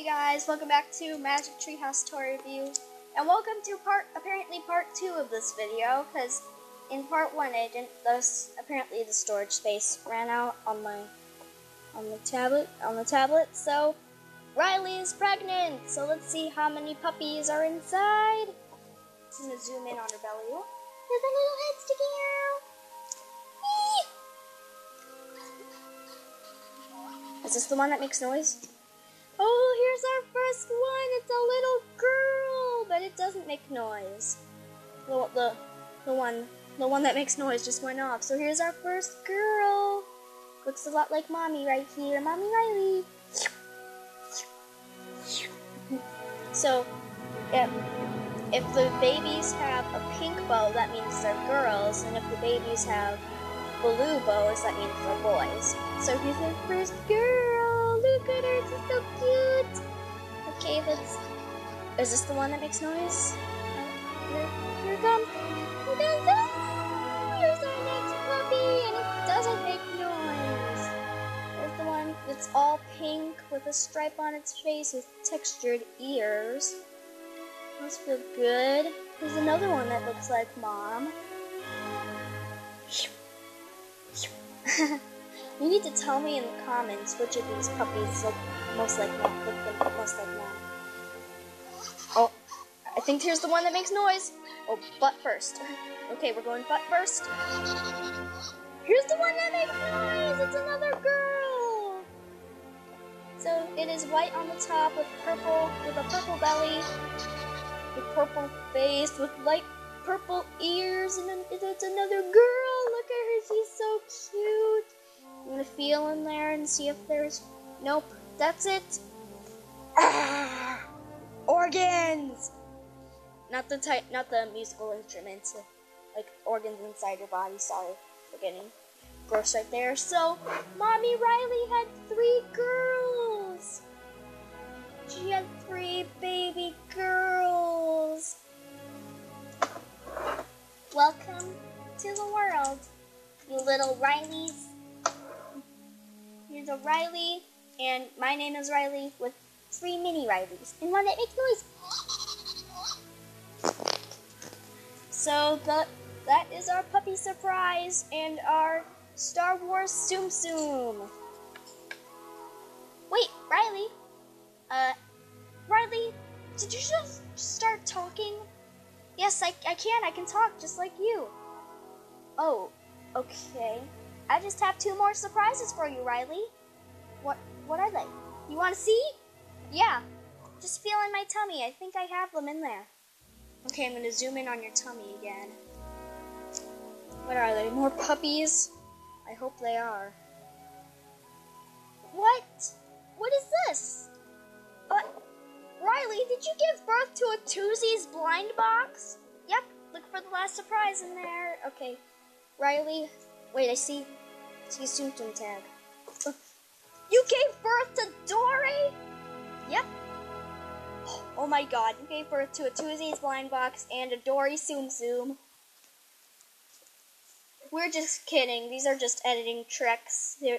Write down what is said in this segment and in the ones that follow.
Hey guys, welcome back to Magic Treehouse Toy Review, and welcome to part, apparently part 2 of this video, because in part 1 I didn't, thus, apparently the storage space ran out on my, on the tablet, on the tablet, so Riley is pregnant, so let's see how many puppies are inside. Just gonna zoom in on her belly. There's a little head sticking out. Whee! Is this the one that makes noise? Oh, here's our first one. It's a little girl, but it doesn't make noise. The, the, the one, the one that makes noise just went off. So here's our first girl. Looks a lot like mommy right here, mommy Riley. So, if, if the babies have a pink bow, that means they're girls, and if the babies have blue bows, that means they're boys. So here's our first girl. Look at her, she's so cute. Okay, let's. Is this the one that makes noise? Here, here it comes. It comes. Oh, here's our next puppy, and it doesn't make noise. There's the one that's all pink with a stripe on its face with textured ears. Must feel good. There's another one that looks like mom. you need to tell me in the comments which of these puppies look most like mom. Look the most like mom. Oh, I think here's the one that makes noise. Oh, butt first. Okay, we're going butt first. Here's the one that makes noise. It's another girl. So it is white on the top with purple, with a purple belly, with purple face, with light purple ears, and it's another girl. Look at her, she's so cute. I'm gonna feel in there and see if there's. Nope, that's it. Ah, organs. Not the type, not the musical instruments, like organs inside your body. Sorry for getting gross right there. So, mommy Riley had three girls. She had three baby girls. Welcome to the world, you little Rileys. Here's a Riley, and my name is Riley with three mini Rileys, and one that makes noise. So the that is our puppy surprise and our Star Wars Tsum Tsum. Wait, Riley. Uh, Riley, did you just start talking? Yes, I, I can. I can talk just like you. Oh, okay. I just have two more surprises for you, Riley. What what are they? You want to see? Yeah. Just feel in my tummy. I think I have them in there. Okay, I'm going to zoom in on your tummy again. What are they? More puppies? I hope they are. What? What is this? Uh, Riley, did you give birth to a Twozies blind box? Yep, look for the last surprise in there. Okay, Riley, wait, I see, see Tsum tag. You gave birth to Dory? Yep. Oh my god, you gave birth to a Twozies blind box and a Dory Tsum Tsum. We're just kidding. These are just editing tricks. They're,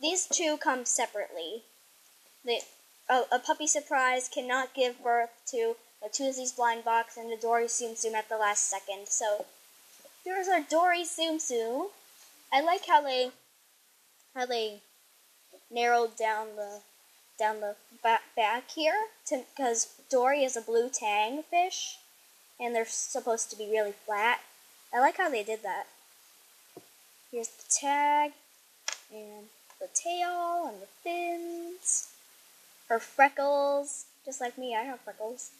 these two come separately. The, a, puppy surprise cannot give birth to a Twozies blind box and a Dory Tsum Tsum at the last second. So here's our Dory Tsum Tsum. I like how they how they narrowed down the down the back, back here because Dory is a blue tang fish and they're supposed to be really flat. I like how they did that. Here's the tag, and the tail, and the fins. Her freckles, just like me, I have freckles.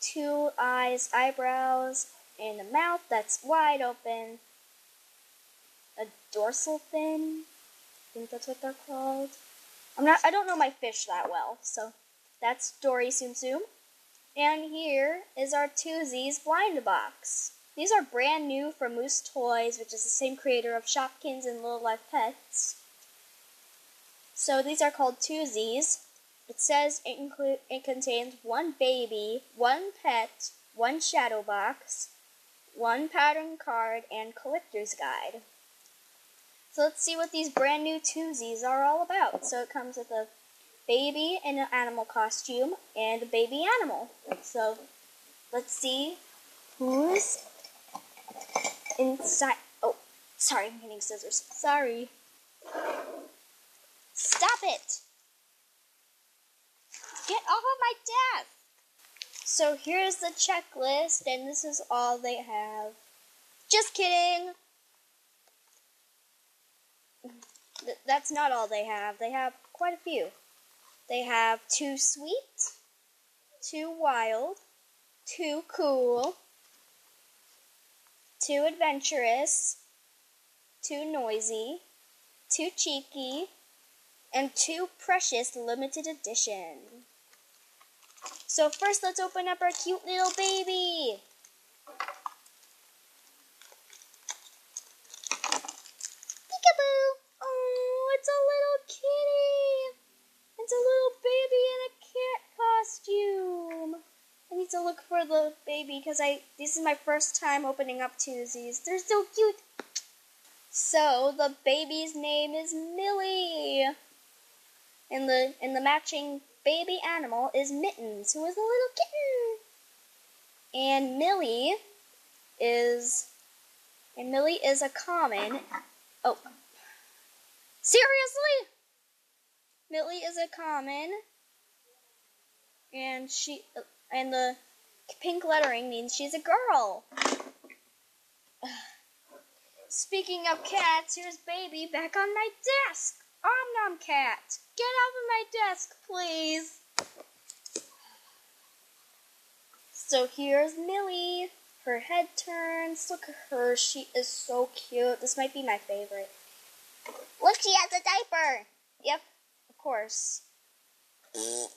Two eyes, eyebrows, and a mouth that's wide open. Dorsal fin, I think that's what they're called. I'm not, I don't know my fish that well, so that's Dory Tsum Tsum. And here is our Twozies blind box. These are brand new from Moose Toys, which is the same creator of Shopkins and Little Live Pets. So these are called Twozies. It says it, it contains one baby, one pet, one shadow box, one pattern card, and collector's guide. So let's see what these brand new Twozies are all about. So it comes with a baby in an animal costume and a baby animal. So let's see who's inside. Oh, sorry, I'm getting scissors. Sorry. Stop it! Get off of my desk! So here's the checklist, and this is all they have. Just kidding! That's not all they have. They have quite a few. They have too sweet, too wild, too cool, too adventurous, too noisy, too cheeky, and too precious limited edition. So first let's open up our cute little baby. Peekaboo! Oh, it's a little kitty. It's a little baby in a cat costume. I need to look for the baby because I this is my first time opening up Twozies. They're so cute. So the baby's name is Millie. And the and the matching baby animal is Mittens, who is a little kitten. And Millie is and Millie is a common. Oh. Seriously? Millie is a common and she and the pink lettering means she's a girl. Speaking of cats, here's baby back on my desk. Om nom cat, get off of my desk, please. So here's Millie. Her head turns. Look at her. She is so cute. This might be my favorite. Look, she has a diaper. Yep, of course. Ew,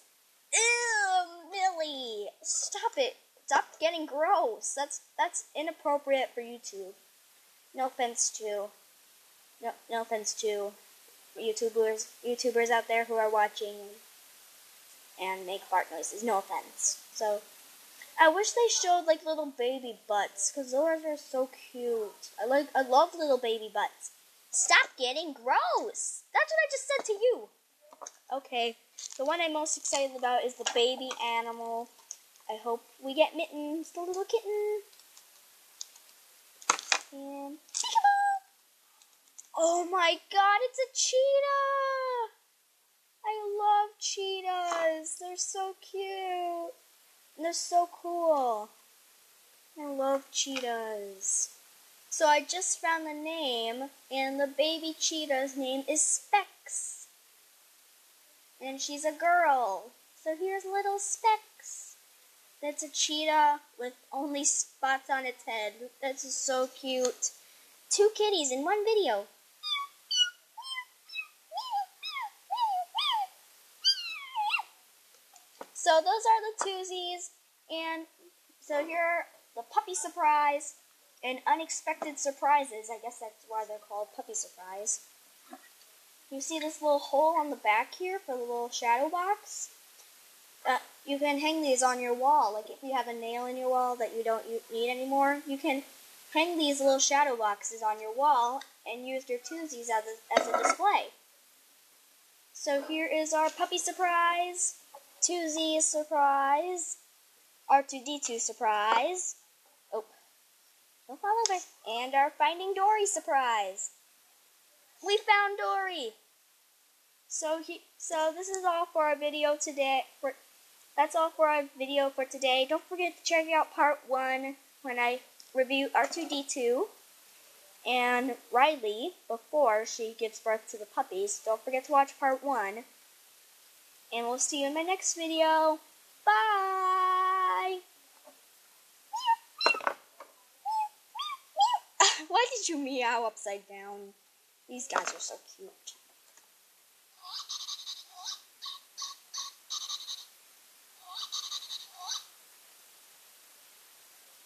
Millie, stop it. Stop getting gross. That's that's inappropriate for YouTube. No offense to no no offense to YouTubers YouTubers out there who are watching and make fart noises. No offense. So I wish they showed like little baby butts because those are so cute. I like I love little baby butts. Stop getting gross. That's what I just said to you. Okay, the one I'm most excited about is the baby animal. I hope we get Mittens, the little kitten. And Oh my god, it's a cheetah! I love cheetahs. They're so cute. And they're so cool. I love cheetahs. So I just found the name, and the baby cheetah's name is Specs. And she's a girl. So here's little Specs. That's a cheetah with only spots on its head. That's so cute. Two kitties in one video. So those are the Twozies, and so here are the puppy surprise and unexpected surprises. I guess that's why they're called puppy surprise. You see this little hole on the back here for the little shadow box? Uh, you can hang these on your wall. Like if you have a nail in your wall that you don't need anymore, you can hang these little shadow boxes on your wall and use your Twozies as a, as a display. So here is our puppy surprise. 2Z surprise. R2D2 surprise. Oh. Don't fall over. And our Finding Dory surprise. We found Dory. So he, so this is all for our video today. For that's all for our video for today. Don't forget to check out part one when I review R2D2 and Riley before she gives birth to the puppies. Don't forget to watch part one. And we'll see you in my next video. Bye! Why did you meow upside down? These guys are so cute.